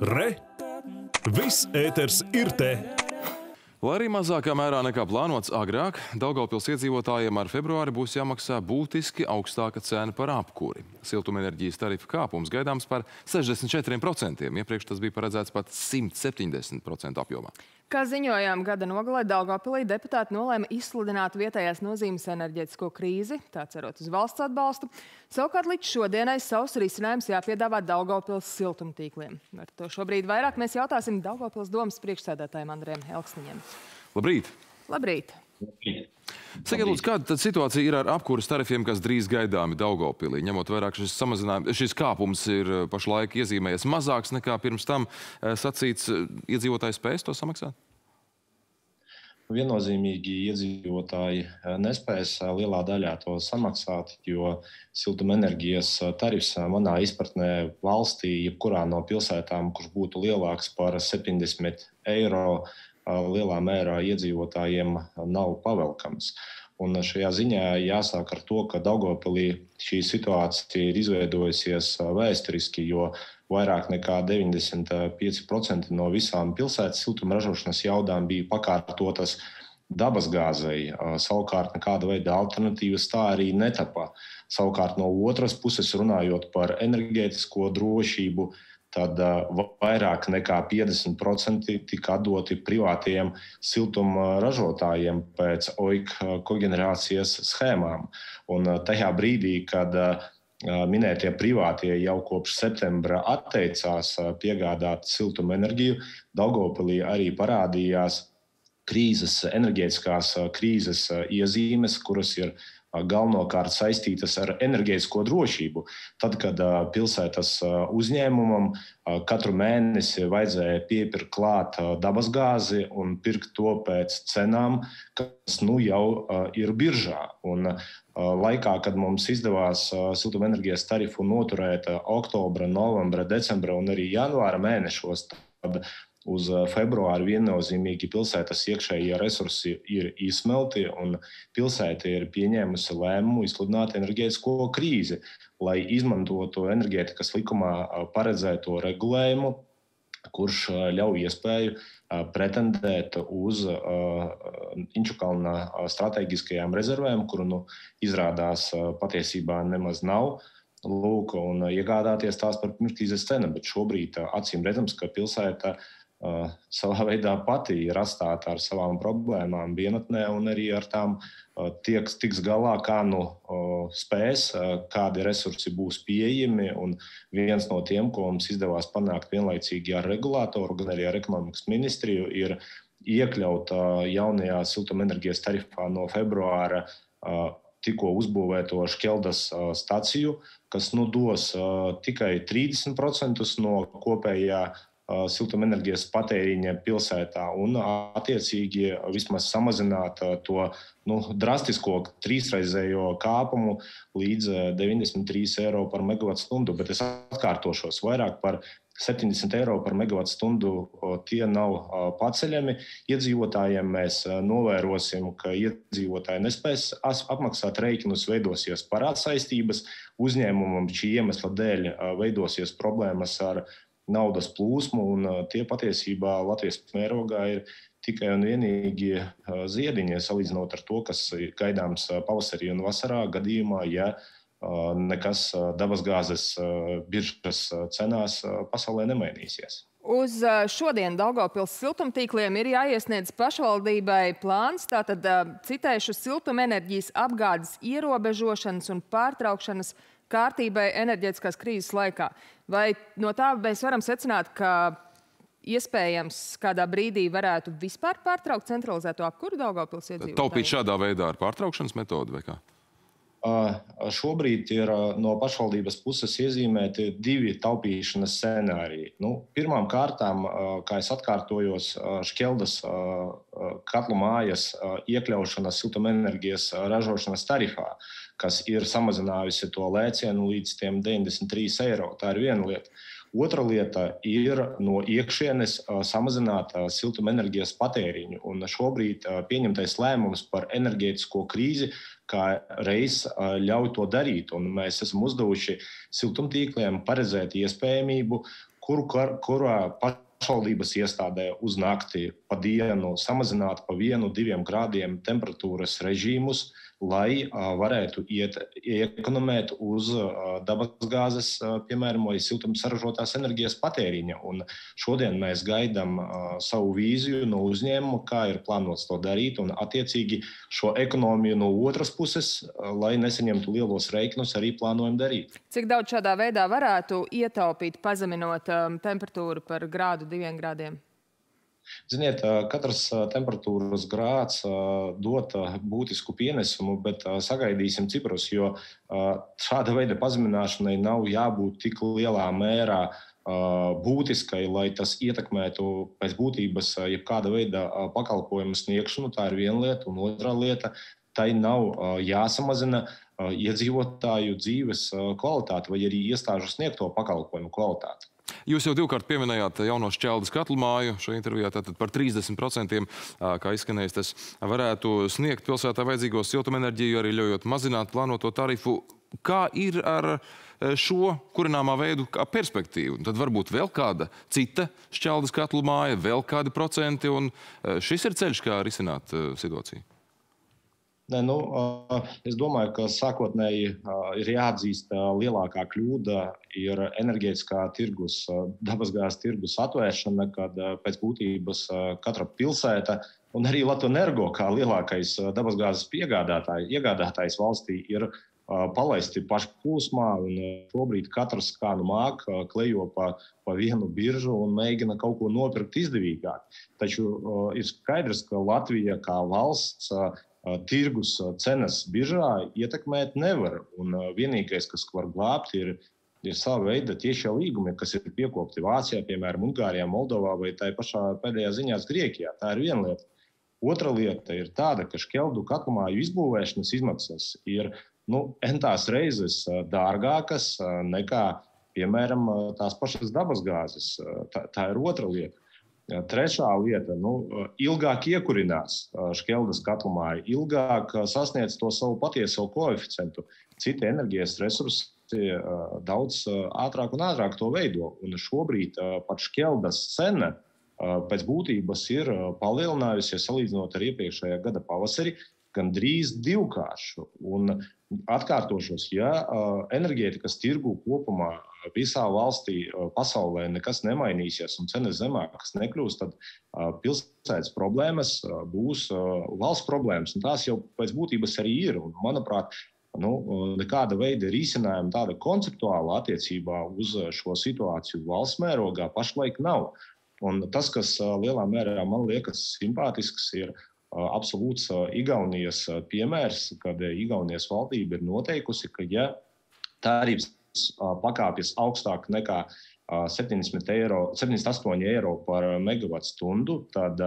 Re! Viss ēters ir te! Lai arī mazākā mērā nekā plānots agrāk, Daugavpils iedzīvotājiem ar februāri būs jāmaksā būtiski augstāka cena par apkuri. Siltumenerģijas tarifa kāpums gaidāms par 64%, iepriekš tas bija paredzēts pat 170% apjomā. Kā ziņojām gada nogalē, Daugavpilī deputāti nolēma izsludināt vietējās nozīmes enerģētisko krīzi, tā cerot uz valsts atbalstu. Savukārt līdz šodienai savus risinājums jāpiedāvā Daugavpils siltumtīkliem. Ar to šobrīd vairāk mēs jautāsim Daugavpils domas priekšsēdētājiem Andriem Elksniņiem. Labrīt! Labrīt! Sakiet, lūdzu, kāda situācija ir ar apkuras tarifiem, kas drīz gaidāmi Daugavpilī? Ņemot vērā, ka šis samazinājums, šis kāpums ir eh, pašlaik iezīmējies mazāks nekā pirms tam eh, sacīts, eh, iedzīvotāji spēs to samaksāt? Viennozīmīgi iedzīvotāji nespēs lielā daļā to samaksāt, jo siltumenerģijas tarifs manā izpratnē valstī, jebkurā no pilsētām, kurš būtu lielāks par 70 eiro, lielā mērā iedzīvotājiem nav pavelkams. Un šajā ziņā jāsāk ar to, ka Daugopilī šī situācija ir izveidojusies vēsturiski, jo vairāk nekā 95% no visām pilsētas siltuma ražošanas jaudām bija pakārtotas dabasgāzei. Savukārt nekāda veida alternatīvas tā arī netapa. Savukārt no otras puses, runājot par enerģētisko drošību, tad vairāk nekā 50% tika doti privātiem siltuma ražotājiem pēc OIK koģenerācijas schēmām. Un tajā brīdī, kad minētie privātie jau kopš septembra atteicās piegādāt siltuma enerģiju, Daugopilī arī parādījās krīzes, enerģētiskās krīzes iezīmes, kuras ir galvenokārt saistītas ar enerģētisko drošību. Tad, kad pilsētas uzņēmumam katru mēnesi vajadzēja piepirkt klāt dabasgāzi un pirkt to pēc cenām, kas nu jau ir biržā. Un laikā, kad mums izdevās siltumenerģijas tarifu noturēt oktobra, novembra, decembra un arī janvāra mēnešos, tad uz eh, februāru viennozīmīgi pilsētas iekšējie resursi ir izsmelti, un pilsēta ir pieņēmusi lēmumu izsludināt enerģētisko krīzi, lai izmantotu enerģētikas likumā eh, paredzēto regulējumu, kurš eh, ļauj iespēju pretendēt uz Inčukalna strateģiskajām rezervēm, kuru nu, izrādās patiesībā nemaz nav lūk, un iegādāties tās par pirmskrīzes cenu. Bet šobrīd acīm redzams, ka pilsēta uh, savā veidā pati ir atstāta ar savām problēmām vienatnē un arī ar tām uh, tieks, tiks galā, kā nu uh, spēs, uh, kādi resursi būs pieejami. Un viens no tiem, ko mums izdevās panākt vienlaicīgi ar regulātoru, gan arī ar ekonomikas ministriju, ir iekļaut uh, jaunajā siltumenerģijas tarifā no februāra. Uh, tikko uzbūvēto Škeldas uh, staciju, kas nu, dos uh, tikai 30% no kopējā siltumenerģijas patēriņa pilsētā un, attiecīgi, vismaz samazināt to nu, drastisko trīsreizējo kāpumu līdz 93 eiro par megawatu stundu. Bet es atkārtošos, vairāk par 70 eiro par megawatu stundu tie nav paceļami. Iedzīvotājiem mēs novērosim, ka iedzīvotāji nespēs apmaksāt rēķinus, veidosies parādsaistības. Uzņēmumam šī iemesla dēļ veidosies problēmas ar naudas plūsmu, un tie patiesībā Latvijas mērogā ir tikai un vienīgi ziediņi, salīdzinot ar to, kas gaidāms pavasarī un vasarā gadījumā, ja nekas dabasgāzes biržas cenās pasaulē nemainīsies. Uz šodien Daugavpils siltumtīkliem ir jāiesniedz pašvaldībai plāns, tātad citēšu siltumenerģijas apgādes ierobežošanas un pārtraukšanas kārtībai enerģētiskās krīzes laikā. Vai no tā mēs varam secināt, ka iespējams kādā brīdī varētu vispār pārtraukt centralizēto apkuru Daugavpils iedzīvotājiem? Taupīt šādā veidā ar pārtraukšanas metodu vai kā? Šobrīd ir no pašvaldības puses iezīmēti divi taupīšanas scenāriji. Nu, pirmām kārtām, kā jau atkārtojos, Škeldas katlu mājas iekļaušana siltumenerģijas ražošanas tarifā, kas ir samazinājusi to lēcienu līdz 93 eiro. Tā ir viena lieta. Otra lieta ir no iekšienes samazināt siltumenerģijas patēriņu. Un šobrīd pieņemtais lēmums par enerģētisko krīzi kā reiz ļauj to darīt. Un mēs esam uzdevuši siltumtīkliem paredzēt iespējamību kuru, kurā pašvaldības iestādē uz nakti pa dienu samazināt pa vienu, diviem grādiem temperatūras režīmus, lai varētu iet, iekonomēt uz dabasgāzes, piemēram, vai siltums saražotās enerģijas patēriņa. Un šodien mēs gaidām savu vīziju no uzņēmuma, kā ir plānots to darīt, un attiecīgi šo ekonomiju no otras puses, lai nesaņemtu lielos reikinus, arī plānojam darīt. Cik daudz šādā veidā varētu ietaupīt, pazeminot um, temperatūru par grādu, diviem grādiem? Ziniet, katrs temperatūras grāds dod būtisku pienesumu, bet sagaidīsim ciprus, jo šāda veida pazemināšanai nav jābūt tik lielā mērā būtiskai, lai tas ietekmētu pēc būtības jebkāda veida pakalpojumu sniegšanu. Tā ir viena lieta, un otra lieta - tai nav jāsamazina iedzīvotāju dzīves kvalitāte vai arī iestāžu sniegto pakalpojumu kvalitāte. Jūs jau divkārt pieminējāt jauno šķeldes katlu māju šajā intervijā. Tātad par 30%, kā izskanējis, tas varētu sniegt pilsētā vajadzīgo siltumenerģiju, arī ļaujot mazināt plānoto tarifu. Kā ir ar šo kurināmā veidu perspektīvu? Tad varbūt vēl kāda cita šķeldes katlu māja, vēl kādi procenti, un šis ir ceļš, kā risināt situāciju. Ne, nu, es domāju, ka sākotnēji ir jāatzīst, ka lielākā kļūda ir enerģētiskā tirgus, dabasgāzes tirgus atvēršana, kad pēc būtības katra pilsēta un arī Latvijas energo, kā lielākais dabasgāzes iegādātājs valstī, ir palaisti pašplūsmā. Šobrīd katrs kā nu māk, klejo pa, pa vienu biržu un mēģina kaut ko nopirkt izdevīgāk. Taču ir skaidrs, ka Latvija kā valsts tirgus cenas biržā ietekmēt nevar. Un vienīgais, kas var glābt, ir, ir sava veida tiešie līgumi, kas ir piekopti Vācijā, piemēram, Ungārijā, Moldovā vai tā pašā pēdējā ziņā Grieķijā. Tā ir viena lieta. Otra lieta ir tāda, ka šķeldu katlamāju izbūvēšanas izmaksas ir nu, entās reizes dārgākas nekā, piemēram, tās pašas dabasgāzes. Tā, tā ir otra lieta. Trešā lieta nu, - ilgāk iekurinās šķeldas katlumā, ilgāk sasniedz to savu patieso koeficientu. Citi enerģijas resursi daudz ātrāk un ātrāk to veido. Un šobrīd pat šķeldas cena pēc būtības ir palielinājusies salīdzinot ar iepriekšējā gada pavasari gandrīz divkāršu. Un atkārtošos, ja enerģētikas tirgu kopumā visā valstī, pasaulē nekas nemainīsies un cenas zemākas nekļūs, tad pilsētas problēmas būs valsts problēmas. Tās jau pēc būtības arī ir. Un, manuprāt, nu, nekāda veida risinājuma tāda konceptuāla attiecībā uz šo situāciju valsts mērogā pašlaik nav. Un tas, kas lielā mērā man liekas simpātisks, ir absolūts Igaunijas piemērs, kad Igaunijas valdība ir noteikusi, ka ja tarifs pakāpjas augstāk nekā 70 eiro, 78 eiro par megawatu stundu, tad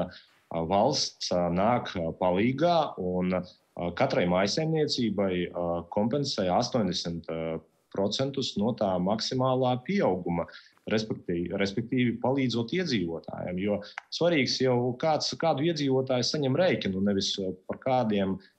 valsts nāk palīgā un katrai maisaimniecībai kompensē 80% no tā maksimālā pieauguma. Respektīvi, respektīvi palīdzot iedzīvotājiem. Jo svarīgs jau kāds, kādu iedzīvotāju saņem rēķinu, nevis par kādiem uh,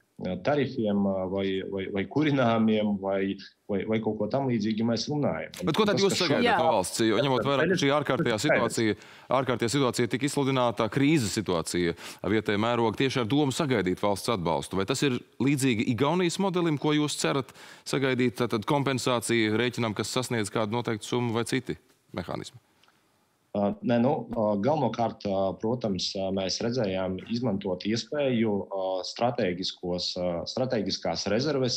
tarifiem, vai, vai, vai kurināmiem, vai, vai, vai kaut ko tamlīdzīgu mēs runājam. Bet ko tad jūs sagaidat no valsts? Jo ņemot vērā, ka šī ārkārtējā situācija, ārkārtējā situācija tika izsludināta krīzes situācija vietējā mēroga tieši ar domu sagaidīt valsts atbalstu. Vai tas ir līdzīgi Igaunijas modelim, ko jūs cerat sagaidīt, tad kompensācija rēķinam, kas sasniedz kādu noteiktu summu vai citi mehānismi? Nē, nu, galvenokārt, protams, mēs redzējām, izmantot iespēju strateģiskās rezerves,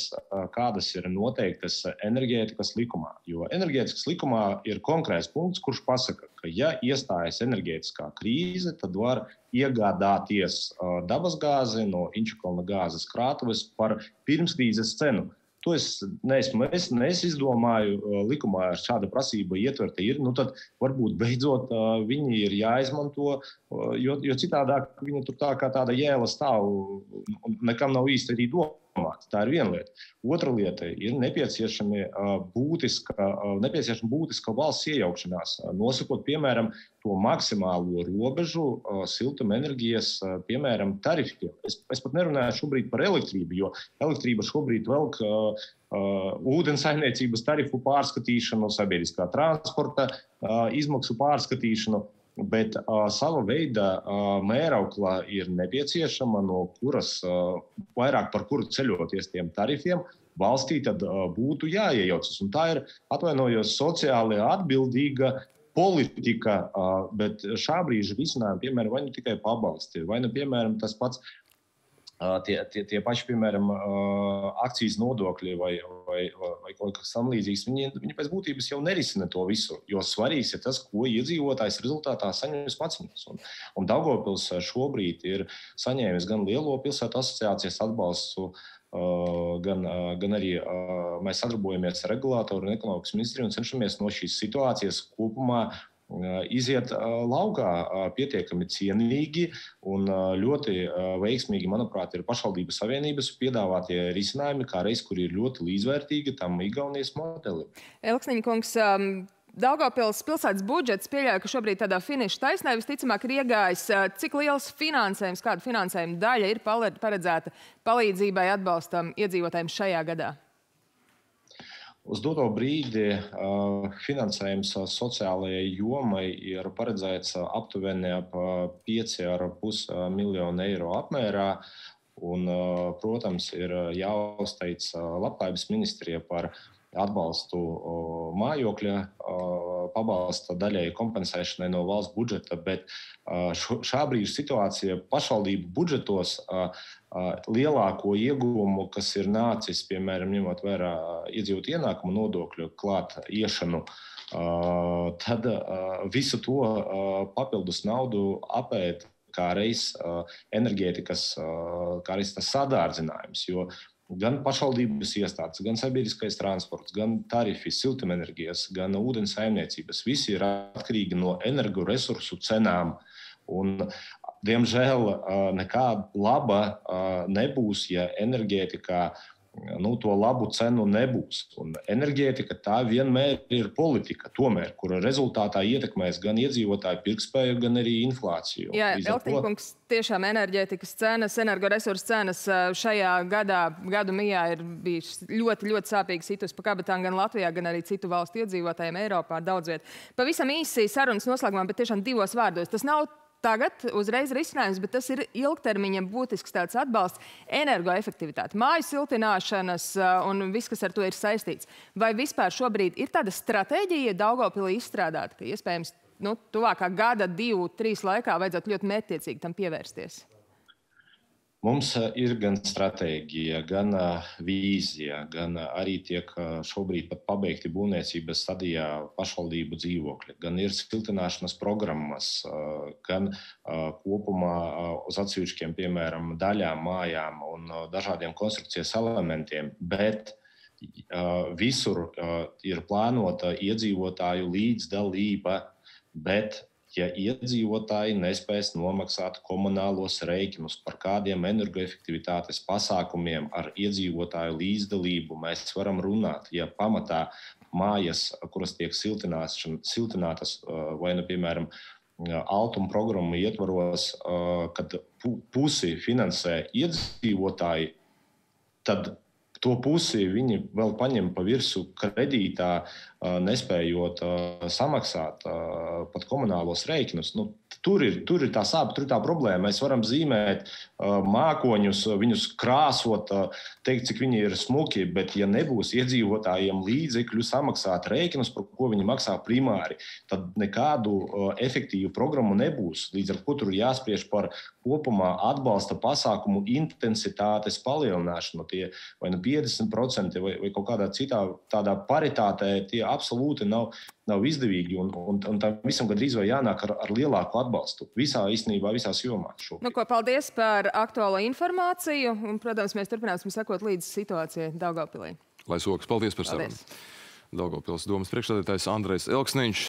kādas ir noteiktas enerģētikas likumā. Jo enerģētikas likumā ir konkrēts punkts, kurš pasaka, ka, ja iestājas enerģētiskā krīze, tad var iegādāties dabasgāzi no Inčukalna gāzes krātuves par pirmskrīzes cenu. To es neesmu es, es izdomāju. Likumā ar šādu prasību ietverta ir. Nu, tad varbūt beidzot viņi ir jāizmanto, jo, jo citādi viņi tur tā kā tāda jēla stāv un nekam nav īsti arī domāta. Domāt. Tā ir viena lieta. Otra lieta ir nepieciešama būtiska, nepieciešama būtiska valsts iejaukšanās, nosakot, piemēram, to maksimālo robežu siltumenerģijas, piemēram, tarifiem. Es, es pat nerunāju šobrīd par elektrību, jo elektrība šobrīd velk uh, ūdens saimniecības tarifu pārskatīšanu, sabiedriskā transporta uh, izmaksu pārskatīšanu. Bet uh, sava veida uh, mēraukla ir nepieciešama, no kuras uh, vairāk par kuru ceļoties tiem tarifiem, valstī tad uh, būtu jāiejaucas. Un tā ir, atvainojos, sociāli atbildīga politika, uh, bet šā brīža risinājumi, piemēram, vai nu tikai pabalsti, vai nu, piemēram, tas pats tie, tie, tie paši, piemēram, akcijas nodokļi vai, vai, vai kaut kas tamlīdzīgs, viņi, viņi pēc būtības jau nerisina to visu. Jo svarīgs ir tas, ko iedzīvotājs rezultātā saņems pats. Un, un Daugopils šobrīd ir saņēmis gan Lielo pilsētu asociācijas atbalstu, gan, gan arī mēs sadarbojamies ar regulātoru un ekonomikas ministriju un cenšamies no šīs situācijas kopumā iziet laukā pietiekami cienīgi un ļoti veiksmīgi, manuprāt, ir pašvaldību savienības piedāvātie risinājumi, kā reiz, kur ir ļoti līdzvērtīgi tam Igaunijas modelim. Elksniņa kungs, Daugavpils pilsētas budžets pieļauj, ka šobrīd tādā finiša taisnē visticamāk ir iegājis. Cik liels finansējums, kāda finansējuma daļa ir paredzēta palīdzībai atbalstam iedzīvotājiem šajā gadā? Uz doto brīdi uh, finansējums sociālajai jomai ir paredzēts aptuveni ap 5,5 miljonu eiro apmērā. Un, protams, ir jāuzteic Labklājības ministrija par atbalstu mājokļa pabalsta daļai kompensēšanai no valsts budžeta, bet šā brīža situācija pašvaldību budžetos lielāko ieguvumu, kas ir nācis, piemēram, ņemot vērā iedzīvot ienākumu nodokļu klāt iešanu, tad visu to papildus naudu apēt kā reiz enerģētikas, kā reiz tas sadārdzinājums. Jo gan pašvaldības iestādes, gan sabiedriskais transports, gan tarifi, siltumenerģijas, gan ūdens saimniecības. Visi ir atkarīgi no energoresursu cenām. Un, diemžēl nekāda laba nebūs, ja enerģētikā nu, to labu cenu nebūs. Un enerģētika tā vienmēr ir politika, tomēr, kura rezultātā ietekmēs gan iedzīvotāju pirktspēju, gan arī inflāciju. Jā, Eltīkungs, tiešām enerģētikas cenas, energoresursu cenas šajā gadā, gadu mijā ir bijušas ļoti, ļoti sāpīgas situs pa kabatām gan Latvijā, gan arī citu valstu iedzīvotājiem Eiropā daudz viet. Pavisam īsi sarunas noslēgumā, bet tiešām divos vārdos. Tas nav tagad uzreiz risinājums, bet tas ir ilgtermiņa būtisks tāds atbalsts energoefektivitāte, māju siltināšanas un viss, kas ar to ir saistīts. Vai vispār šobrīd ir tāda stratēģija Daugavpilī izstrādāta, ka iespējams nu, tuvākā gada, divu, trīs laikā vajadzētu ļoti mērķiecīgi tam pievērsties? Mums eh, ir gan stratēģija, gan eh, vīzija, gan eh, arī tiek šobrīd pat pabeigti būvniecības stadijā pašvaldību dzīvokļi, gan ir siltināšanas programmas, gan kopumā uz atsevišķiem, piemēram, daļām, mājām un dažādiem konstrukcijas elementiem. Bet visur ir plānota iedzīvotāju līdzdalība, bet ja iedzīvotāji nespēs nomaksāt komunālos rēķinus par kādiem energoefektivitātes pasākumiem ar iedzīvotāju līdzdalību, mēs varam runāt. Ja pamatā mājas, kuras tiek siltinātas, vai, nu, piemēram, Altuma programmu ietvaros, kad pusi finansē iedzīvotāji, tad to pusi viņi vēl paņem pa virsmu kredītā, nespējot samaksāt pat komunālos rēķinus. Nu, tur, ir, tur ir tā sāpe, tur ir tā problēma. Mēs varam zīmēt mākoņus, viņus krāsot, teikt, cik viņi ir smuki, bet ja nebūs iedzīvotājiem līdzekļu samaksāt rēķinus, par ko viņi maksā primāri, tad nekādu efektīvu programmu nebūs. Līdz ar to tur ir jāspriež par kopumā atbalsta pasākumu intensitātes palielināšanu. Tie vai nu 50% vai, vai kaut kādā citā tādā paritātē tie absolūti nav, nav izdevīgi. Un, un, un tam visam gandrīz vai jānāk ar, ar lielāku atbalstu visā īstenībā, visās jomās. Nu, ko, paldies par aktuālo informāciju. Un, protams, mēs turpināsim sekot līdzi situācijai Daugavpilī. Lai sokas, paldies par sarunu. Daugavpils domas priekšsēdētājs Andrejs Elksniņš.